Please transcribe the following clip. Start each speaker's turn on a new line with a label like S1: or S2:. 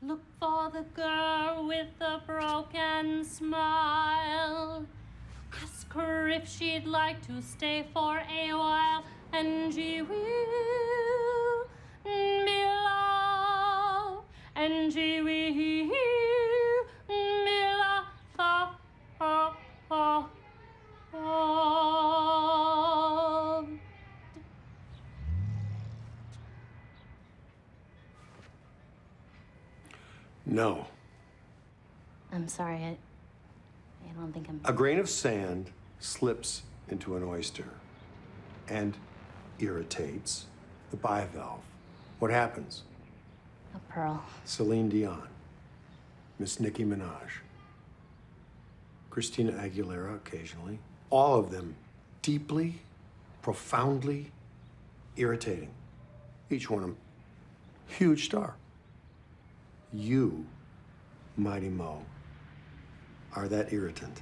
S1: Look for the girl with the broken smile. Ask her if she'd like to stay for a while, and she will. Be loved, and she will
S2: No.
S1: I'm sorry. I, I don't think I'm.
S2: A grain of sand slips into an oyster and irritates the bivalve. What happens?
S1: A pearl.
S2: Celine Dion, Miss Nicki Minaj, Christina Aguilera occasionally. All of them deeply, profoundly irritating. Each one of them, huge star. You, Mighty Mo, are that irritant.